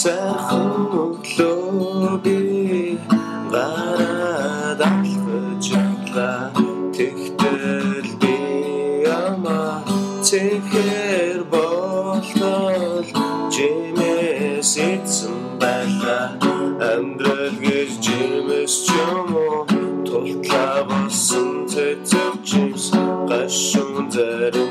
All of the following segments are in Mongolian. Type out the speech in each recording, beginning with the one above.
сайхан өглөө би гараад алхаж явлаа тэгтэл би яма цэхэр болтол жимэс эцэн байлаа амьдрал гэж жимэс ч юм уу? Тултлаа болсон цэцэг чимс гашуун заримдаа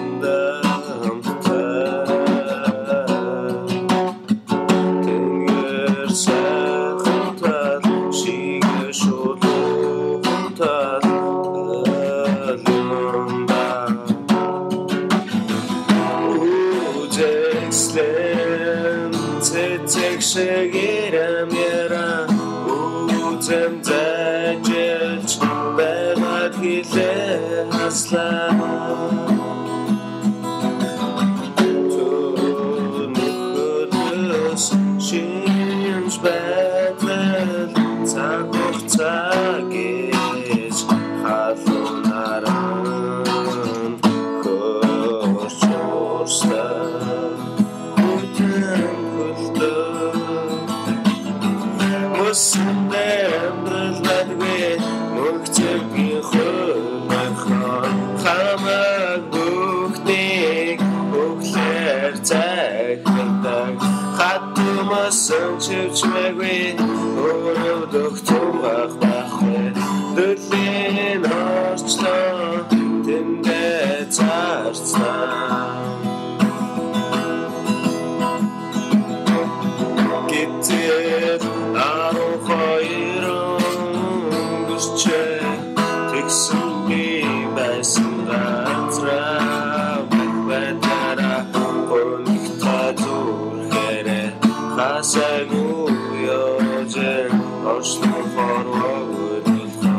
Muslim Titik şegirim yera Utem dejic Bevat gile asla Tun kudus Şimş ben Өсөндөө амьдралгүй мөгцөгийн хөлөөхөн хамаг бүхнийг өглөөр цагтдаг хатмасан чивчмэггүй өөрөө дөхтөг байхгүй дэлийн орчлоо Esmudatra Mekvetara Kormiktatur Here Chasegu Yojer Oshnu Horwa Gurnitho